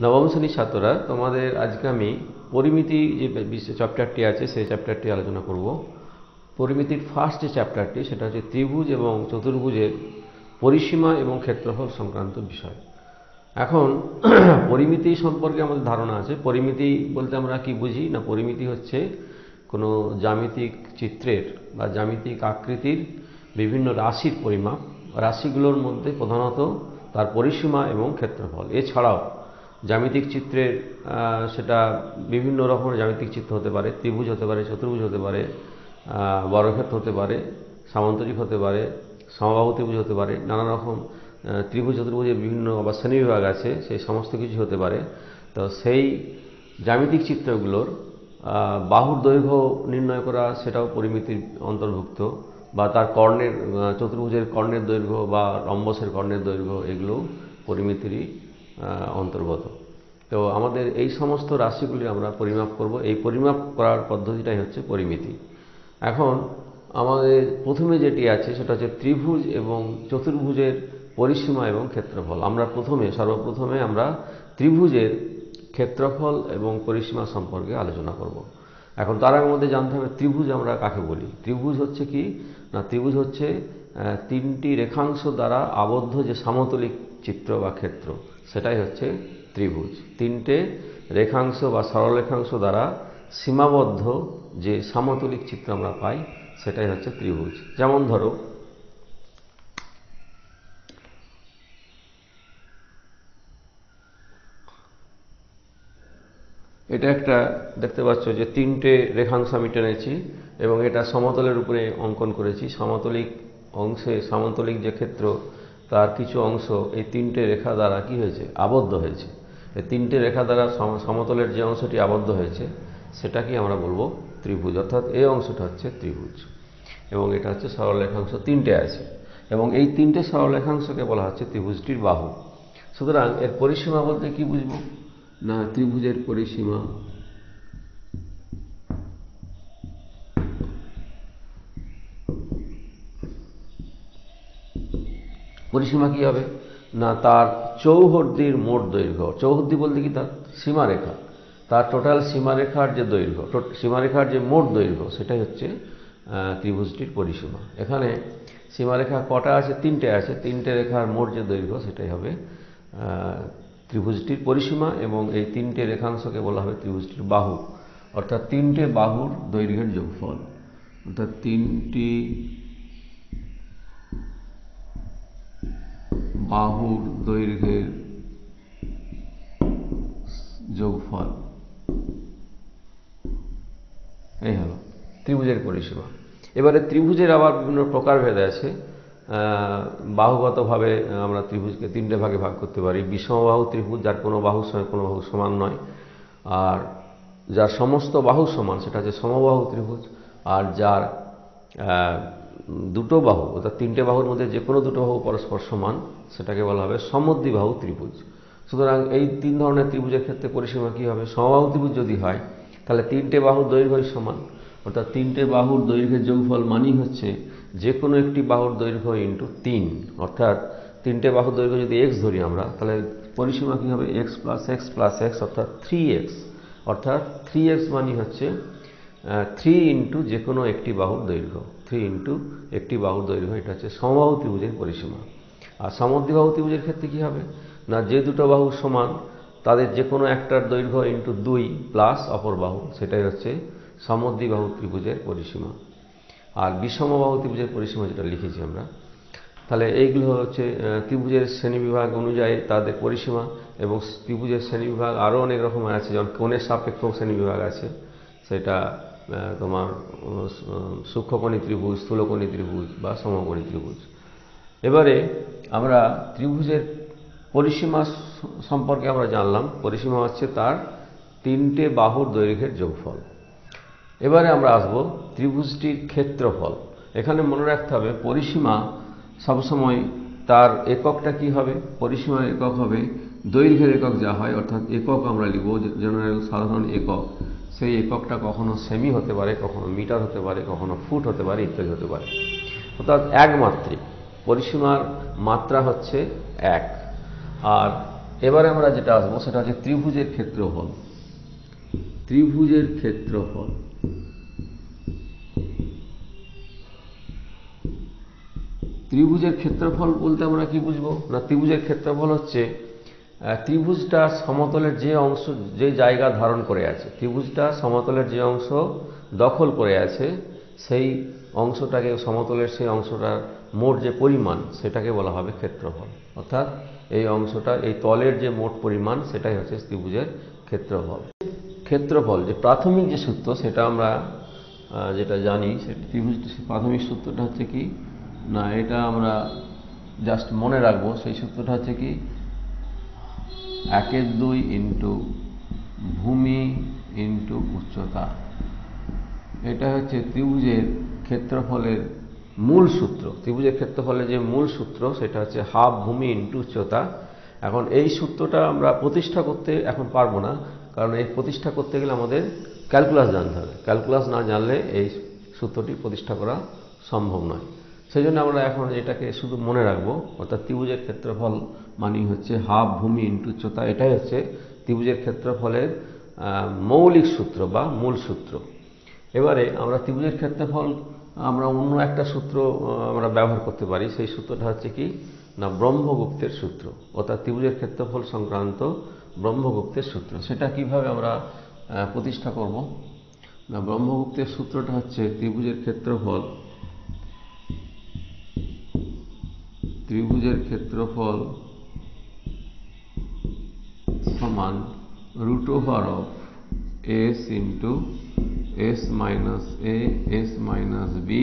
নবম শ্রেণির ছাত্ররা, তোমাদের আজকে আমি পরিমিতি যে চ্যাপ্টারটি আছে, সেই চ্যাপ্টারটি আলোচনা করব। পরিমিতির ফার্স্ট যে চ্যাপ্টারটি সেটা হচ্ছে ত্রিভুজ এবং চতুর্ভুজের পরিসীমা এবং ক্ষেত্রফল সংক্রান্ত বিষয়। এখন, পরিমিতি সম্পর্কে আমাদের ধারণা আছে। পরিমিতি বলতে আমরা কি বুঝি? না, পরিমিতি হচ্ছে কোনো জ্যামিতিক চিত্রের বা জ্যামিতিক আকৃতির বিভিন্ন রাশির পরিমাপ। রাশিগুলোর মধ্যে প্রধানত তার পরিসীমা এবং ক্ষেত্রফল। এছাড়াও জ্যামিতিক চিত্রের সেটা বিভিন্ন রকমের জ্যামিতিক চিত্র হতে পারে ত্রিভুজ হতে পারে চতুর্ভুজ হতে পারে আহ, বর্গক্ষেত্র হতে পারে সামান্তরিক হতে পারে সমবাহু ত্রিভুজ হতে পারে নানা রকম ত্রিভুজ চতুর্ভুজের বিভিন্ন আবার শ্রেণীবিভাগ আছে সেই সমস্ত কিছু হতে পারে। তো সেই জ্যামিতিক চিত্রগুলোর বাহুর দৈর্ঘ্য নির্ণয় করা সেটাও পরিমিতির অন্তর্ভুক্ত বা তার কর্ণের চতুর্ভুজের কর্ণের দৈর্ঘ্য বা রম্বসের কর্ণের দৈর্ঘ্য এগুলো পরিমিতিরই অন্তর্গত। তো আমাদের এই সমস্ত রাশিগুলি আমরা পরিমাপ করব। এই পরিমাপ করার পদ্ধতিটাই হচ্ছে পরিমিতি। এখন আমাদের প্রথমে যেটি আছে, সেটা হচ্ছে ত্রিভুজ এবং চতুর্ভুজের পরিসীমা এবং ক্ষেত্রফল। আমরা প্রথমে, সর্বপ্রথমে আমরা ত্রিভুজের ক্ষেত্রফল এবং পরিসীমা সম্পর্কে আলোচনা করব। এখন তার আগে মধ্যে জানতে হবে ত্রিভুজ আমরা কাকে বলি? ত্রিভুজ হচ্ছে কি? না, ত্রিভুজ হচ্ছে তিনটি রেখাংশ দ্বারা আবদ্ধ যে সামতলিক চিত্র বা ক্ষেত্র, সেটাই হচ্ছে ত্রিভুজ। তিনটে রেখাংশ বা সরলরেখাংশ দ্বারা সীমাবদ্ধ যে সমতলিক চিত্র আমরা পাই, সেটাই হচ্ছে ত্রিভুজ। যেমন ধরো, এটা একটা, দেখতে পাচ্ছ যে তিনটে রেখাংশ আমি টেনেছি এবং এটা সমতলের উপরে অঙ্কন করেছি। সমতলিক অংশে সমতলিক যে ক্ষেত্র, তার কিছু অংশ এই তিনটে রেখা দ্বারা কি হয়েছে? আবদ্ধ হয়েছে। তিনটে রেখা দ্বারা সমতলের যে অংশটি আবদ্ধ হয়েছে সেটাকে আমরা বলব ত্রিভুজ অর্থাৎ এই অংশটা হচ্ছে ত্রিভুজ। এবং এটা হচ্ছে সরলরেখাংশ তিনটে আছে। এবং এই তিনটে সরলরেখাংশকে বলা হচ্ছে ত্রিভুজটির বাহু। সুতরাং এর পরিসীমা বলতে কি বুঝব? না ত্রিভুজের পরিসীমা। পরিসীমা কি হবে? না, তার চৌহদ্দির মোট দৈর্ঘ্য। চৌহদ্দি বলতে কি? তার সীমারেখা। তার টোটাল সীমারেখার যে দৈর্ঘ্য সীমারেখার যে মোট দৈর্ঘ্য, সেটাই হচ্ছে ত্রিভুজটির পরিসীমা। এখানে সীমারেখা কটা আছে? তিনটে আছে। তিনটে রেখার মোট যে দৈর্ঘ্য, সেটাই হবে ত্রিভুজটির পরিসীমা এবং এই তিনটে রেখাংশকে বলা হবে ত্রিভুজটির বাহু। অর্থাৎ তিনটে বাহুর দৈর্ঘ্যের যোগফল। অর্থাৎ তিনটি বাহুর দৈর্ঘ্যের যোগফল। এই হলো। ত্রিভুজের পরিসীমা। এবারে ত্রিভুজের আবার বিভিন্ন প্রকারভেদ আছে। বাহুগতভাবে আমরা ত্রিভুজকে তিনটে ভাগে ভাগ করতে পারি। বিষমবাহু ত্রিভুজ, যার কোনো বাহু সঙ্গে কোনো বাহু সমান নয়। আর যার সমস্ত বাহু সমান, সেটা হচ্ছে সমবাহু ত্রিভুজ। আর যার দুটো বাহু, অর্থাৎ তিনটে বাহুর মধ্যে যে কোনো দুটো বাহু পরস্পর সমান, সেটাকে বলা হবে সমদ্বিবাহু ত্রিভুজ। সুতরাং এই তিন ধরনের ত্রিভুজের ক্ষেত্রে পরিসীমা কী হবে? সমবাহু ত্রিভুজ যদি হয়, তাহলে তিনটে বাহুর দৈর্ঘ্যই সমান। অর্থাৎ তিনটে বাহুর দৈর্ঘ্যের যোগফল মানেই হচ্ছে যে কোনো একটি বাহুর দৈর্ঘ্য ইন্টু তিন। অর্থাৎ তিনটে বাহুর দৈর্ঘ্য যদি এক্স ধরি আমরা, তাহলে পরিসীমা কী হবে? X plus x plus x অর্থাৎ থ্রি এক্স অর্থাৎ থ্রি এক্স মানে হচ্ছে থ্রি ইন্টু যে কোনো একটি বাহুর দৈর্ঘ্য থ্রি ইন্টু একটি বাহুর দৈর্ঘ্য, এটা হচ্ছে সমবাহু ত্রিভুজের পরিসীমা। আর সমদ্বিবাহু ত্রিভুজের ক্ষেত্রে কী হবে? না, যে দুটো বাহু সমান, তাদের যে কোনো একটার দৈর্ঘ্য ইন্টু দুই প্লাস অপর বাহু, সেটাই হচ্ছে সমদ্বিবাহু ত্রিভুজের পরিসীমা। আর বিষমবাহু ত্রিভুজের পরিসীমা যেটা লিখেছি আমরা, তাহলে এইগুলো হচ্ছে ত্রিভুজের শ্রেণীবিভাগ অনুযায়ী তাদের পরিসীমা এবং ত্রিভুজের শ্রেণীবিভাগ আরও অনেক রকমের আছে, যেমন কোণের সাপেক্ষ শ্রেণীবিভাগ আছে, সেটা তোমার সূক্ষ্মকণি ত্রিভুজ, স্থূলকণি ত্রিভুজ বা সমকণি ত্রিভুজ। এবারে আমরা ত্রিভুজের পরিসীমা সম্পর্কে আমরা জানলাম। পরিসীমা হচ্ছে তার তিনটে বাহুর দৈর্ঘ্যের যোগফল। এবারে আমরা আসব ত্রিভুজটির ক্ষেত্রফল। এখানে মনে রাখতে হবে, পরিসীমা সবসময় তার এককটা কি হবে? পরিসীমার একক হবে, দৈর্ঘ্যের একক যা হয়, অর্থাৎ একক আমরা লিখব, জেনারেল সাধারণ একক। সেই এককটা কখনো সেমি হতে পারে, কখনো মিটার হতে পারে, কখনো ফুট হতে পারে, ইত্যাদি হতে পারে। অর্থাৎ একমাত্রিক। পরিসীমার মাত্রা হচ্ছে এক। আর এবারে আমরা যেটা আসব, সেটা হচ্ছে ত্রিভুজের ক্ষেত্রফল। ত্রিভুজের ক্ষেত্রফল। ত্রিভুজের ক্ষেত্রফল বলতে আমরা কি বুঝব? না, ত্রিভুজের ক্ষেত্রফল হচ্ছে ত্রিভুজটা সমতলের যে অংশ, যে জায়গা ধারণ করে আছে, ত্রিভুজটা সমতলের যে অংশ দখল করে আছে, সেই অংশটাকে, সমতলের সেই অংশটার মোট যে পরিমাণ, সেটাকে বলা হবে ক্ষেত্রফল। অর্থাৎ এই অংশটা, এই তলের যে মোট পরিমাণ, সেটাই হচ্ছে ত্রিভুজের ক্ষেত্রফল। ক্ষেত্রফল, যে প্রাথমিক যে সূত্র, সেটা আমরা যেটা জানি সেটা ত্রিভুজ প্রাথমিক সূত্রটা হচ্ছে কি? না, এটা আমরা জাস্ট মনে রাখব, সেই সূত্রটা হচ্ছে কি? একের দুই ইন্টু ভূমি ইন্টু উচ্চতা। এটা হচ্ছে ত্রিভুজের ক্ষেত্রফলের মূল সূত্র। ত্রিভুজের ক্ষেত্রফলের যে মূল সূত্র, সেটা হচ্ছে হাফ ভূমি ইন্টু উচ্চতা। এখন এই সূত্রটা আমরা প্রতিষ্ঠা করতে এখন পারব না, কারণ এই প্রতিষ্ঠা করতে গেলে আমাদের ক্যালকুলাস জানতে হবে। ক্যালকুলাস না জানলে এই সূত্রটি প্রতিষ্ঠা করা সম্ভব নয়। সেই জন্য আমরা এখন এটাকে শুধু মনে রাখব, অর্থাৎ ত্রিভুজের ক্ষেত্রফল মানে হচ্ছে হাফ ভূমি ইন্টু উচ্চতা এটাই হচ্ছে ত্রিভুজের ক্ষেত্রফলের মৌলিক সূত্র বা মূল সূত্র। এবারে আমরা ত্রিভুজের ক্ষেত্রফল, আমরা অন্য একটা সূত্র আমরা ব্যবহার করতে পারি, সেই সূত্রটা হচ্ছে কি? না, ব্রহ্মগুপ্তের সূত্র, অর্থাৎ ত্রিভুজের ক্ষেত্রফল সংক্রান্ত ব্রহ্মগুপ্তের সূত্র। সেটা কীভাবে আমরা প্রতিষ্ঠা করব? না, ব্রহ্মগুপ্তের সূত্রটা হচ্ছে ত্রিভুজের ক্ষেত্রফল ত্রিভুজের ক্ষেত্রফল সমান root over of s into s minus a s minus b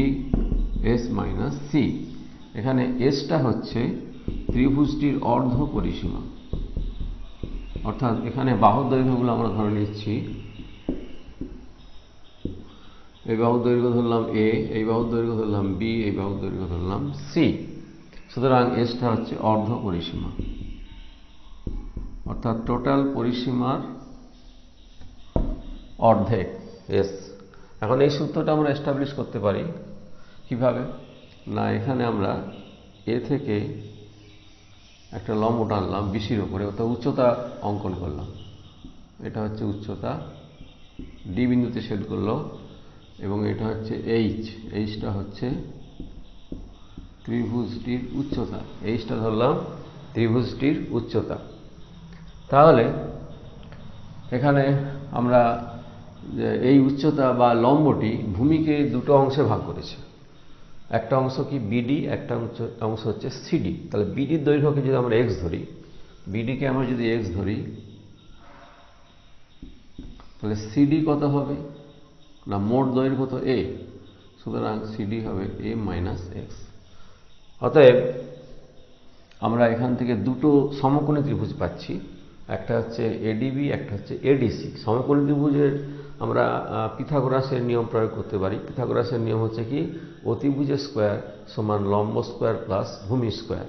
s minus c এখানে এসটা হচ্ছে ত্রিভুজটির অর্ধ পরিসীমা। অর্থাৎ এখানে বাহু দৈর্ঘ্যগুলো আমরা ধরে নিচ্ছি। এই বাহুর দৈর্ঘ্য ধরলাম এ এই বাহুর দৈর্ঘ্য ধরলাম বি এই বাহুর দৈর্ঘ্য ধরলাম সি সুতরাং এসটা হচ্ছে অর্ধ পরিসীমা। অর্থাৎ টোটাল পরিসীমার অর্ধেক এস এখন এই সূত্রটা আমরা এস্টাবলিশ করতে পারি কীভাবে? না, এখানে আমরা এ থেকে একটা লম্ব টানলাম বিশির ওপরে অর্থাৎ উচ্চতা অঙ্কন করলাম। এটা হচ্ছে উচ্চতা ডি বিন্দুতে শেড করল, এবং এটা হচ্ছে এইচ এইচটা হচ্ছে ত্রিভুজটির উচ্চতা। এইচটা ধরলাম ত্রিভুজটির উচ্চতা। তাহলে এখানে আমরা এই উচ্চতা বা লম্বটি ভূমিকে দুটো অংশে ভাগ করেছে। একটা অংশ কি বিডি একটা অংশ- অংশ হচ্ছে সিডি তাহলে বিডির দৈর্ঘ্যকে যদি আমরা এক্স ধরি বিডিকে আমরা যদি এক্স ধরি, তাহলে সিডি কত হবে? না, মোট দৈর্ঘ্য তো এ সুতরাং সিডি হবে এ মাইনাস এক্স অতএব আমরা এখান থেকে দুটো সমকোণী ত্রিভুজ পাচ্ছি। একটা হচ্ছে এডিবি একটা হচ্ছে এডিসি সমকোণী ত্রিভুজের আমরা পিথাগোরাসের নিয়ম প্রয়োগ করতে পারি। পিথাগোরাসের নিয়ম হচ্ছে কি? অতিভুজের স্কোয়ার সমান লম্ব স্কোয়ার প্লাস ভূমি স্কোয়ার।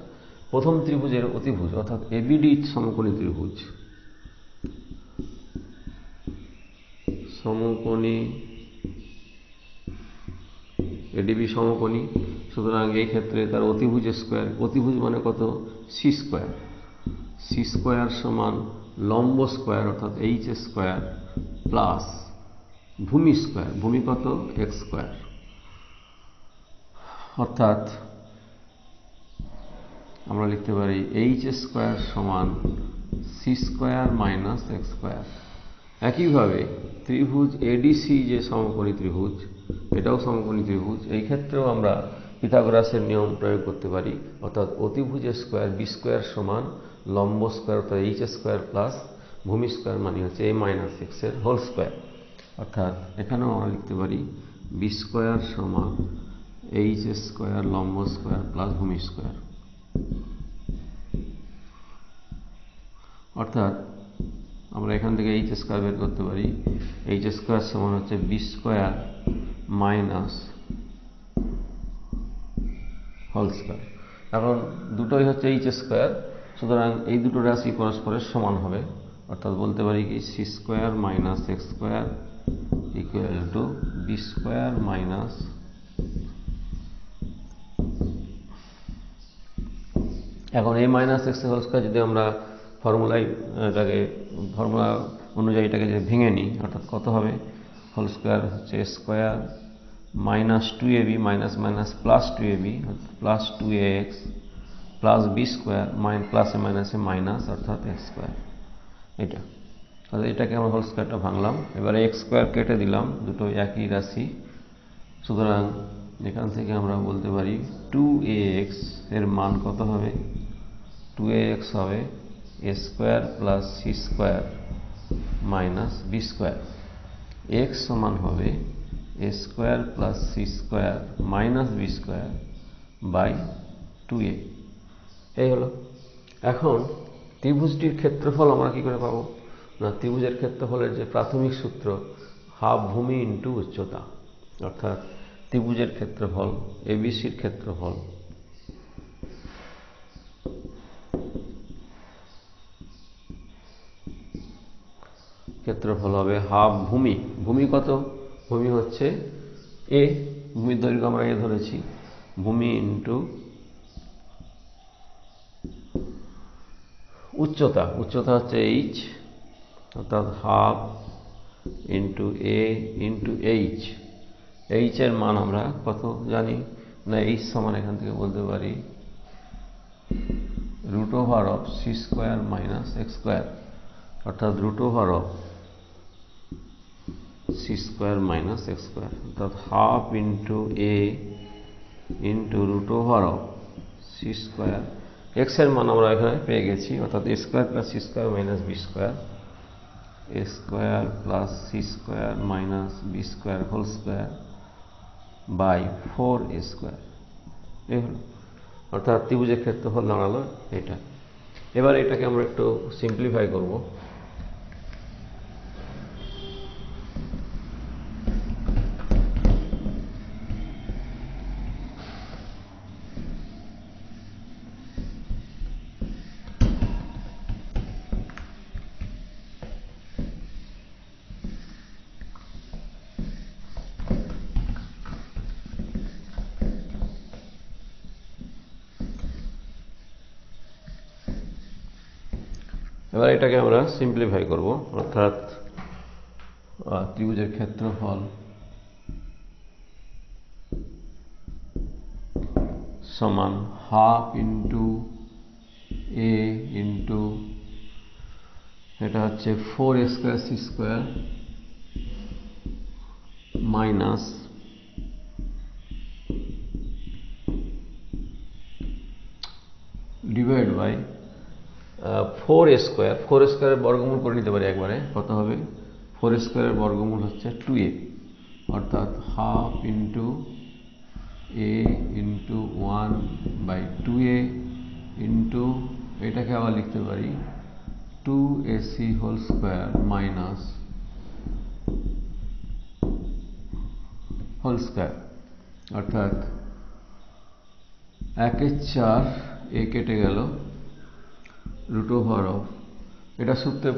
প্রথম ত্রিভুজের অতিভুজ, অর্থাৎ এবিডি সমকোণী ত্রিভুজ। সমকোণী এডিবি সমকোণী, সুতরাং এই ক্ষেত্রে তার অতিভুজ স্কোয়ার। অতিভুজ মানে কত? C square. সি স্কোয়ার সমান লম্ব স্কোয়ার অর্থাৎ এইচ স্কোয়ার প্লাস ভূমি স্কোয়ার, ভূমি কত? X square. অর্থাৎ আমরা লিখতে পারি এইচ স্কোয়ার সমান c square minus x square. একইভাবে ত্রিভুজ এডিসি যে সমকোণী ত্রিভুজ, এটাও সমকোণী ত্রিভুজ, এই ক্ষেত্রেও আমরা পিথাগোরাসের নিয়ম প্রয়োগ করতে পারি। অর্থাৎ অতিভুজের স্কোয়ার বি স্কোয়ার সমান লম্ব স্কোয়ার অর্থাৎ এইচ স্কোয়ার প্লাস ভূমি স্কোয়ার মানে হচ্ছে এ মাইনাস এক্সের হোল স্কোয়ার। অর্থাৎ এখানেও আমরা লিখতে পারি বি স্কোয়ার সমান এইচ স্কোয়ার লম্ব স্কোয়ার প্লাস ভূমি স্কোয়ার। অর্থাৎ আমরা এখান থেকে এইচ স্কোয়ার বের করতে পারি। এইচ স্কোয়ার সমান হচ্ছে b square minus whole square. এখন দুটোই হচ্ছে এইচ স্কোয়ার। সুতরাং এই দুটো রাশি পরস্পরের সমান হবে। অর্থাৎ বলতে পারি কি c square minus x square equal to b square minus এখন এই মাইনাস এক্স হোল স্কোয়ার যদি আমরা ফর্মুলায় এটাকে ফর্মুলা অনুযায়ী এটাকে যে ভেঙে নিই, অর্থাৎ কত হবে? হোল স্কোয়ার হচ্ছে square minus two a b minus minus plus two a b plus two a x plus b square minus প্লাসে মাইনাসে মাইনাস অর্থাৎ এক্স স্কোয়ার এটা। তাহলে এটাকে আমরা হোল স্কোয়ারটা ভাঙলাম। এবারে এক্স স্কোয়ার কেটে দিলাম। দুটো একই রাশি। সুতরাং এখান থেকে আমরা বলতে পারি টু এ এক্সের মান কত হবে? টু এ এক্স হবে a square plus c square minus b square x সমান হবে a square plus c square minus b square by two a এই হলো। এখন ত্রিভুজটির ক্ষেত্রফল আমরা কি করে পাবো? না, ত্রিভুজের ক্ষেত্রফলের যে প্রাথমিক সূত্র, হাফ ভূমি ইন্টু উচ্চতা, অর্থাৎ ত্রিভুজের ক্ষেত্রফল এবিসির ক্ষেত্রফল। ক্ষেত্রফল হবে হাফ ভূমি। ভূমি কত? ভূমি হচ্ছে এ ভূমির দৈর্ঘ্য আমরা এ ধরেছি। ভূমি ইন্টু উচ্চতা উচ্চতা হচ্ছে এইচ অর্থাৎ half into a into h h এর মান আমরা কত জানি? না এইচ সমান এখান থেকে বলতে পারি root over of c square minus x square অর্থাৎ root over of c square minus x square অর্থাৎ half into a into root over of c square এক্সের মান আমরা এখানে পেয়ে গেছি, অর্থাৎ a square plus c square minus b square a square plus c square minus b square whole square by four a square এই হলো। অর্থাৎ ত্রিভুজের ক্ষেত্রফল দাঁড়াল এটা। এবার এটাকে আমরা একটু সিম্পলিফাই করব। এবার এটাকে আমরা সিম্পলিফাই করব, অর্থাৎ ত্রিভুজের ক্ষেত্রফল সমান হাফ ইন্টু এ ইন্টু এটা হচ্ছে four square c square minus divide by four square, four স্কোয়ারের বর্গমূল করে নিতে পারি একবারে। কত হবে? ফোর স্কোয়ারের বর্গমূল হচ্ছে টু এ। অর্থাৎ half into a into one by two a into, এটাকে আবার লিখতে পারি two ac whole square minus whole square. অর্থাৎ একের চার এ কেটে গেল রুট ওভার অফ এটা সূত্রে,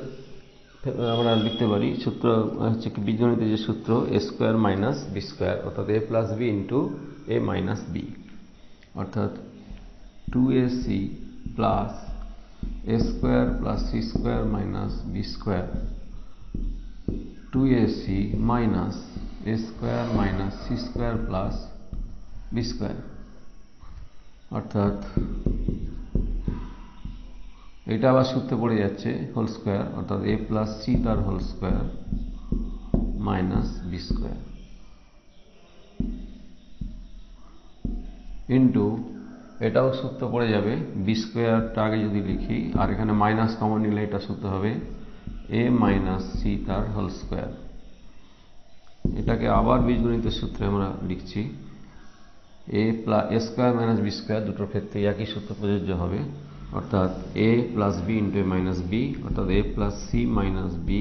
আমরা লিখতে পারি, সূত্র হচ্ছে কি বীজগণিতের যে সূত্র a square minus b square অর্থাৎ a plus b into a minus b অর্থাৎ two a c plus a square plus c square minus b square two a c minus a square minus c square plus b square অর্থাৎ এটা আবার সূত্রে পড়ে যাচ্ছে whole square অর্থাৎ এ plus C তার whole square minus b square into এটাও সূত্র পড়ে যাবে বি স্কোয়ারটা আগে যদি লিখি, আর এখানে মাইনাস কমন নিলে এটা সূত্র হবে এ মাইনাস সি তার হোল স্কোয়ার এটাকে আবার বীজগণিতের সূত্রে আমরা লিখছি a plus a square minus b square দুটোর ক্ষেত্রে একই সূত্র প্রযোজ্য হবে। অর্থাৎ a plus b into a minus b অর্থাৎ a plus c minus b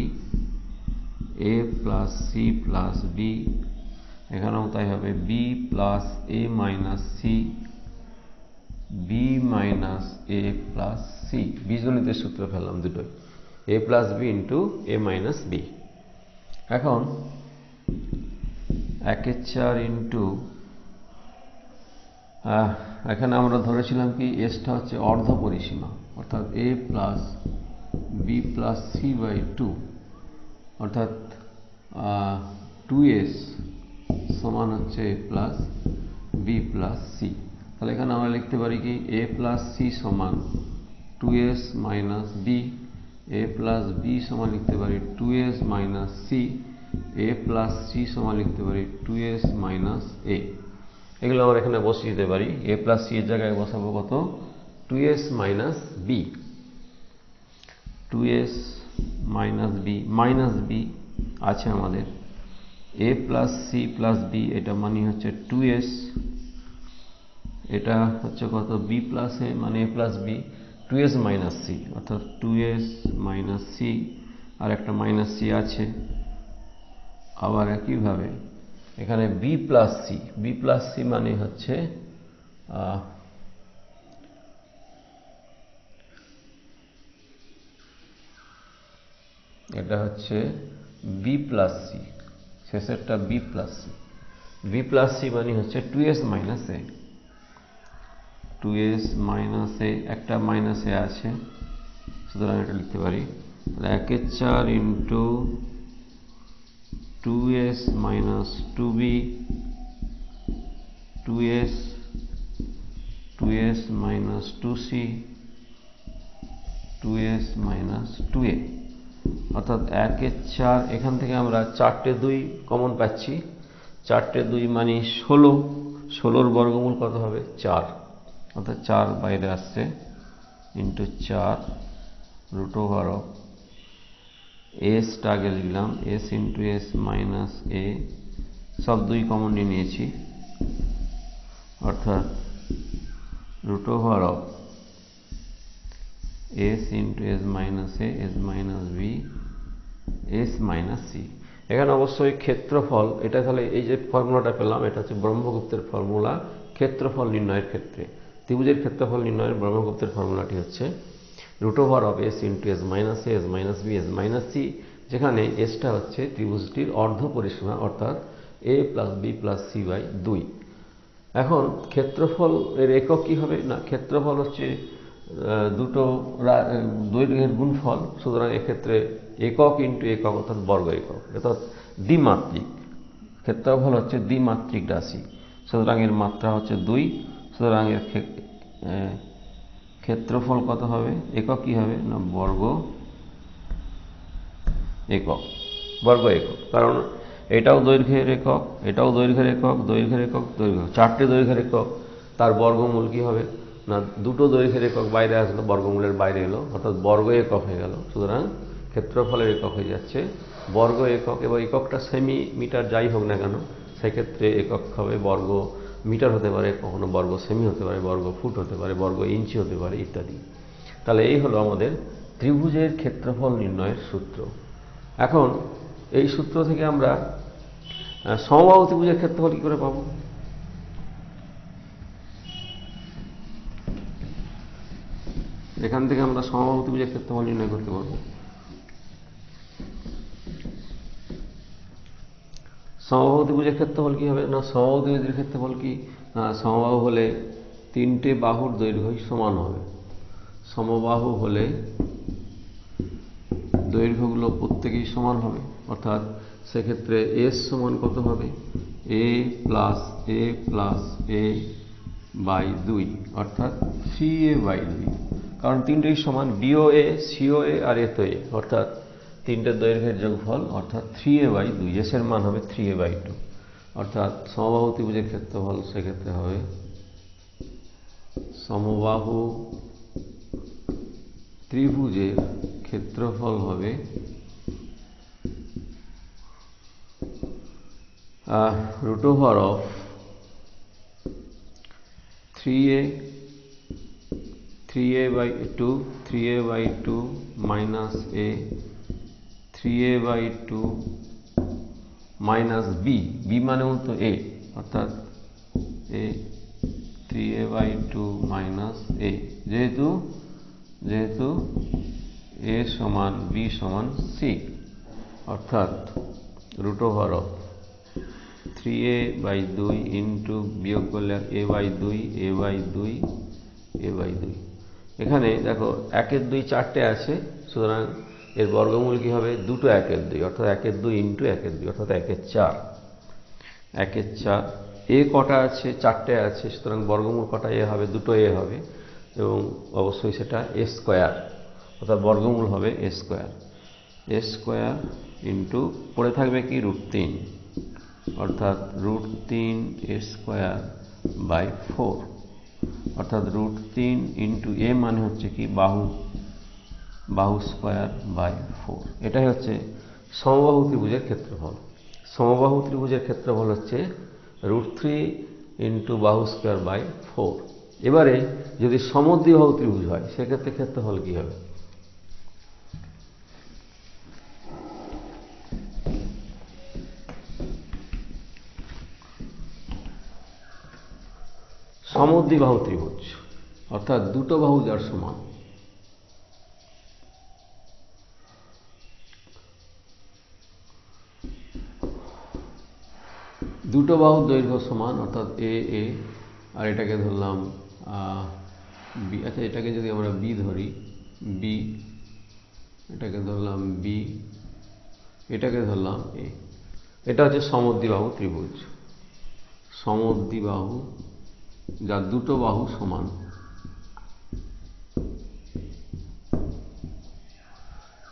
a plus c plus b এখানেও তাই হবে b plus a minus c b minus a plus c বীজগণিতের সূত্র ফেললাম দুটোই। A plus b into a minus b এখন একের চার ইন্টু এখানে আমরা ধরেছিলাম কি এসটা হচ্ছে অর্ধ পরিসীমা, অর্থাৎ A plus B plus C by two, অর্থাৎ টু এস সমান হচ্ছে A plus B plus C. তাহলে এখানে আমরা লিখতে পারি কি এ প্লাস সি সমান two S minus B, A plus B সমান লিখতে পারি two S minus C, A plus C সমান লিখতে পারি টু এস মাইনাস এ। এগুলো আমরা এখানে বসিয়ে দিতে পারি। এ প্লাস সি এর জায়গায় বসাবো কত? Two S minus B two S minus B minus B আছে আমাদের। A plus C plus B এটা মানে হচ্ছে টু এস এটা হচ্ছে কত? বি প্লাস এ মানে A plus B two S minus C অর্থাৎ টু এস মাইনাস সি আর একটা মাইনাস সি আছে। আবার একইভাবে এখানে B plus C B plus C মানে হচ্ছে এটা হচ্ছে B plus C শেষেরটা B plus C B plus C মানে হচ্ছে two S minus A two S minus A একটা মাইনাস এ আছে। সুতরাং এটা লিখতে পারি। একের চার into two S minus two B two S two S minus two C two S minus two A অর্থাৎ একের চার, এখান থেকে আমরা চারটে দুই কমন পাচ্ছি। চারটে দুই মানে ষোলো। ষোলোর বর্গমূল কত হবে? চার। অর্থাৎ চার বাইরে আসছে। ইন্টু চার রুট ওভার অফ এসটা আগে লিখলাম S into S minus A সব দুই কমন নিয়ে নিয়েছি। অর্থাৎ root over of S into S minus A S minus B S minus C এখানে অবশ্যই ক্ষেত্রফল, এটা তাহলে এই যে ফর্মুলাটা পেলাম, এটা হচ্ছে ব্রহ্মগুপ্তের ফর্মুলা, ক্ষেত্রফল নির্ণয়ের ক্ষেত্রে। ত্রিভুজের ক্ষেত্রফল নির্ণয়ের ব্রহ্মগুপ্তের ফর্মুলাটি হচ্ছে root over of S into S minus A S minus B S minus C যেখানে এসটা হচ্ছে ত্রিভুজটির অর্ধ পরিসীমা, অর্থাৎ A plus B plus C by দুই। এখন ক্ষেত্রফল এর একক কী হবে? না, ক্ষেত্রফল হচ্ছে দুটো দৈর্ঘ্যের গুণফল, সুতরাং এক্ষেত্রে একক ইন্টু একক, অর্থাৎ বর্গ একক। অর্থাৎ দ্বিমাত্রিক। ক্ষেত্রফল হচ্ছে দ্বিমাত্রিক রাশি। সুতরাং এর মাত্রা হচ্ছে দুই। সুতরাং এর ক্ষেত্রফল কত হবে? একক কি হবে? না, বর্গ একক। বর্গ একক। কারণ এটাও দৈর্ঘ্যের একক, এটাও দৈর্ঘ্যের একক দৈর্ঘ্যের একক, দৈর্ঘ্য। চারটে দৈর্ঘ্যের একক, তার বর্গমূল কি হবে? না, দুটো দৈর্ঘ্যের একক বাইরে আসলো, বর্গমূলের বাইরে এলো, অর্থাৎ বর্গ একক হয়ে গেল। সুতরাং ক্ষেত্রফলের একক হয়ে যাচ্ছে। বর্গ একক, এবং এককটা সেমি মিটার যাই হোক না কেন, সেক্ষেত্রে একক হবে বর্গ মিটার হতে পারে, কখনো বর্গ সেমি হতে পারে, বর্গ ফুট হতে পারে, বর্গ ইঞ্চি হতে পারে ইত্যাদি। তাহলে এই হলো আমাদের ত্রিভুজের ক্ষেত্রফল নির্ণয়ের সূত্র। এখন এই সূত্র থেকে আমরা সমবাহু ত্রিভুজের ক্ষেত্রফল কী করে পাবো? এখান থেকে আমরা সমবাহু ত্রিভুজের ক্ষেত্রফল নির্ণয় করতে পারব। সমবাহু ত্রিভুজের ক্ষেত্রফল কী হবে? না, সমবাহু ত্রিভুজের ক্ষেত্রফল কি? না, সমবাহু হলে তিনটে বাহুর দৈর্ঘ্যই সমান হবে। সমবাহু হলে দৈর্ঘ্যগুলো প্রত্যেকেই সমান হবে। অর্থাৎ সেক্ষেত্রে এস সমান কত হবে? A plus A plus A by দুই। অর্থাৎ সি এ বাই দুই। কারণ তিনটেই সমান। বিও এ সিও এ আর এ তো এ অর্থাৎ তিনটে দৈর্ঘ্যের যোগফল, অর্থাৎ থ্রি এ বাই দুই এসের মান হবে থ্রি এ বাই টু অর্থাৎ সমবাহু ত্রিভুজের ক্ষেত্রফল সেক্ষেত্রে হবে সমবাহু ত্রিভুজের ক্ষেত্রফল হবে root over of three A three A by two three A by two minus A three A by two minus B B মানে তো এ অর্থাৎ A three A by two minus A যেহেতু যেহেতু এ সমান B সমান C অর্থাৎ root over of three A by দুই into বিয়োগ করলে এ বাই দুই এ বাই দুই এ বাই দুই এখানে দেখো, একের দুই চারটে আছে, সুতরাং এর বর্গমূল কি হবে? দুটো একের দুই, অর্থাৎ একের দুই ইন্টু একের দুই, অর্থাৎ একের চার। একের চার, এ কটা আছে? চারটে আছে, সুতরাং বর্গমূল কটা এ হবে? দুটো এ হবে, এবং অবশ্যই সেটা এ স্কোয়ার, অর্থাৎ বর্গমূল হবে A square. A square into, পড়ে থাকবে কি? রুট তিন, অর্থাৎ রুট তিন এ স্কোয়ার বাই ফোর, অর্থাৎ রুট তিন ইন্টু এ মানে হচ্ছে কি? বাহু বাহু স্কোয়ার বাই ফোর। এটাই হচ্ছে সমবাহু ত্রিভুজের ক্ষেত্রফল। সমবাহু ত্রিভুজের ক্ষেত্রফল হচ্ছে রুট থ্রি ইন্টু বাহু স্কোয়ার বাই ফোর। এবারে যদি সমদ্বিবাহু ত্রিভুজ হয়, সেক্ষেত্রে ক্ষেত্রফল কী হবে? সমদ্বিবাহু ত্রিভুজ, অর্থাৎ দুটো বাহু যার সমান। দুটো বাহুর দৈর্ঘ্য সমান, অর্থাৎ এ এ আর এটাকে ধরলাম বি আচ্ছা এটাকে যদি আমরা বি ধরি বি এটাকে ধরলাম বি এটাকে ধরলাম এ এটা হচ্ছে সমদ্বিবাহু ত্রিভুজ। সমদ্বিবাহু যার দুটো বাহু সমান।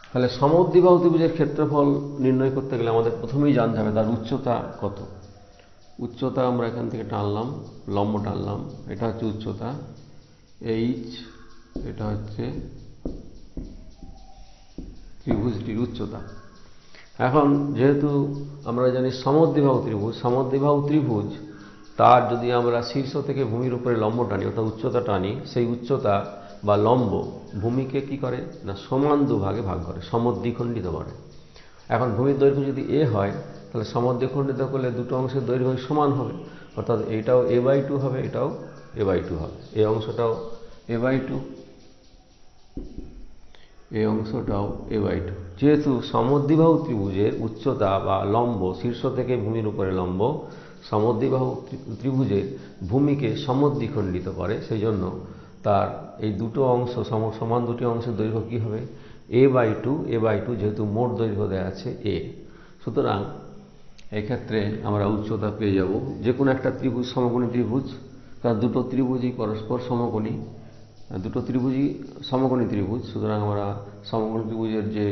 তাহলে সমদ্বিবাহু ত্রিভুজের ক্ষেত্রফল নির্ণয় করতে গেলে আমাদের প্রথমেই জানতে হবে তার উচ্চতা কত। উচ্চতা আমরা এখান থেকে টানলাম, লম্ব টানলাম, এটা হচ্ছে উচ্চতা। এইচ এটা হচ্ছে ত্রিভুজটির উচ্চতা। এখন যেহেতু আমরা জানি সমদ্বিবাহু ত্রিভুজ সমদ্বিবাহু ত্রিভুজ, তার যদি আমরা শীর্ষ থেকে ভূমির উপরে লম্ব টানি, অর্থাৎ উচ্চতা টানি, সেই উচ্চতা বা লম্ব ভূমিকে কি করে? না, সমান দুভাগে ভাগ করে, সমদ্বিখণ্ডিত করে। এখন ভূমির দৈর্ঘ্য যদি এ হয় তাহলে সমদ্বিখণ্ডিত করলে দুটো অংশের দৈর্ঘ্য সমান হবে। অর্থাৎ এইটাও এ বাই টু হবে, এটাও এ বাই টু হবে। এই অংশটাও এ বাই টু এই অংশটাও এ বাই টু যেহেতু সমদ্বিবাহু ত্রিভুজের উচ্চতা বা লম্ব শীর্ষ থেকে ভূমির উপরে লম্ব, সমদ্বিবাহু ত্রিভুজের ভূমিকে সমদ্বিখণ্ডিত করে সেই জন্য তার এই দুটো অংশ সমান দুটি অংশের দৈর্ঘ্য কী হবে? A by two A by two যেহেতু মোট দৈর্ঘ্য দেওয়া আছে এ সুতরাং এক্ষেত্রে আমরা উচ্চতা পেয়ে যাব। যে কোনো একটা ত্রিভুজ, সমকোণী ত্রিভুজ তার দুটো ত্রিভুজই পরস্পর সমকোণী। দুটো ত্রিভুজই সমকোণী ত্রিভুজ, সুতরাং আমরা সমকোণী ত্রিভুজের যে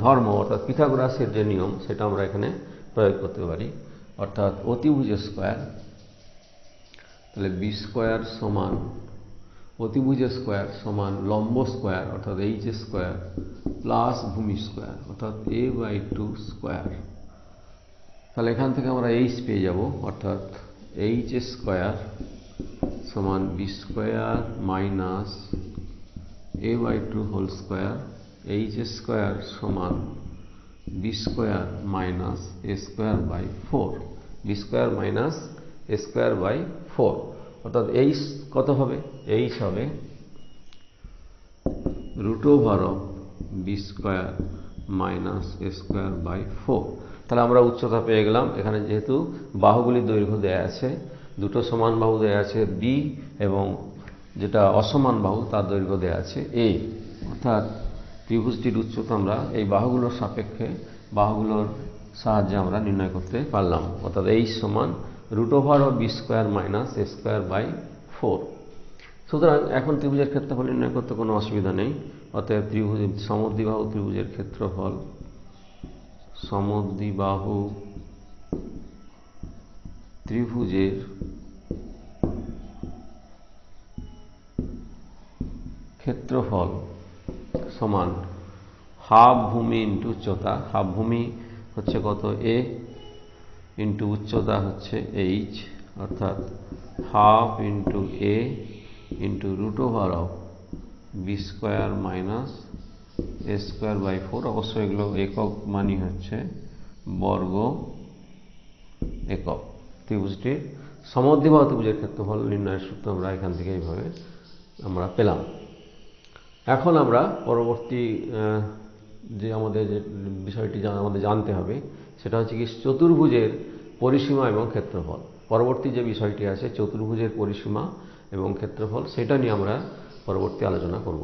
ধর্ম, অর্থাৎ পিথাগোরাসের যে নিয়ম, সেটা আমরা এখানে প্রয়োগ করতে পারি। অর্থাৎ অতিভুজ স্কোয়ার, তাহলে বি স্কোয়ার সমান অতিভুজ স্কোয়ার সমান লম্ব স্কোয়ার, অর্থাৎ এইচ স্কোয়ার প্লাস ভূমি স্কোয়ার, অর্থাৎ এ বাই টু স্কোয়ার। তাহলে এখান থেকে আমরা এইচ পেয়ে যাব, অর্থাৎ এইচ স্কোয়ার সমান B square minus A by two whole square H square সমান B square minus A square by four B square minus A square by four অর্থাৎ এইচ কত হবে? এইচ হবে root over of B square minus A square by four তাহলে আমরা উচ্চতা পেয়ে গেলাম। এখানে যেহেতু বাহুগুলির দৈর্ঘ্য দেয়া আছে, দুটো সমান বাহু দেয়া আছে বি এবং যেটা অসমান বাহু, তার দৈর্ঘ্য দেয়া আছে এ অর্থাৎ ত্রিভুজটির উচ্চতা আমরা এই বাহুগুলোর সাপেক্ষে, বাহুগুলোর সাহায্যে আমরা নির্ণয় করতে পারলাম। অর্থাৎ এই সমান root over of B square minus A square by four সুতরাং এখন ত্রিভুজের ক্ষেত্রফল নির্ণয় করতে কোনো অসুবিধা নেই। অতএব ত্রিভুজ, সমদ্বিবাহু ত্রিভুজের ক্ষেত্রফল সমদ্বিবাহু ত্রিভুজের ক্ষেত্রফল সমান হাফ ভূমি ইন্টু উচ্চতা। হাফ ভূমি হচ্ছে কত? এ ইন্টু উচ্চতা হচ্ছে এইচ অর্থাৎ half into A into root over of B square minus square by four, অবশ্যই এগুলো একক মানই হচ্ছে, বর্গ একক। ত্রিভুজটির সমদ্বিবাহু ত্রিভুজের ক্ষেত্রফল নির্ণয়ের সূত্র আমরা এখান থেকে এইভাবে আমরা পেলাম। এখন আমরা পরবর্তী যে আমাদের যে বিষয়টি আমাদের জানতে হবে, সেটা হচ্ছে কি চতুর্ভুজের পরিসীমা এবং ক্ষেত্রফল। পরবর্তী যে বিষয়টি আছে, চতুর্ভুজের পরিসীমা এবং ক্ষেত্রফল, সেটা নিয়ে আমরা পরবর্তী আলোচনা করব।